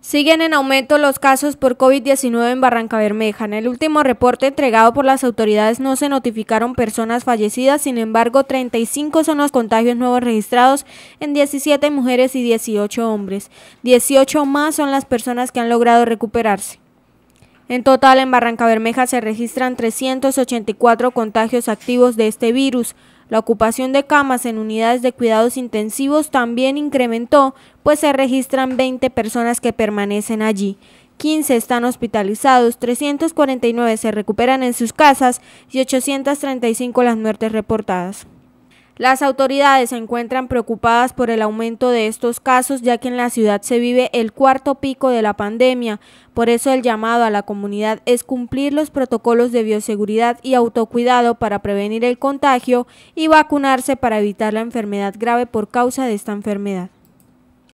Siguen en aumento los casos por COVID-19 en Barranca Bermeja. En el último reporte entregado por las autoridades no se notificaron personas fallecidas, sin embargo 35 son los contagios nuevos registrados en 17 mujeres y 18 hombres. 18 más son las personas que han logrado recuperarse. En total, en Barranca Bermeja se registran 384 contagios activos de este virus. La ocupación de camas en unidades de cuidados intensivos también incrementó, pues se registran 20 personas que permanecen allí. 15 están hospitalizados, 349 se recuperan en sus casas y 835 las muertes reportadas. Las autoridades se encuentran preocupadas por el aumento de estos casos ya que en la ciudad se vive el cuarto pico de la pandemia. Por eso el llamado a la comunidad es cumplir los protocolos de bioseguridad y autocuidado para prevenir el contagio y vacunarse para evitar la enfermedad grave por causa de esta enfermedad.